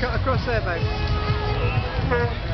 cut across there, babe.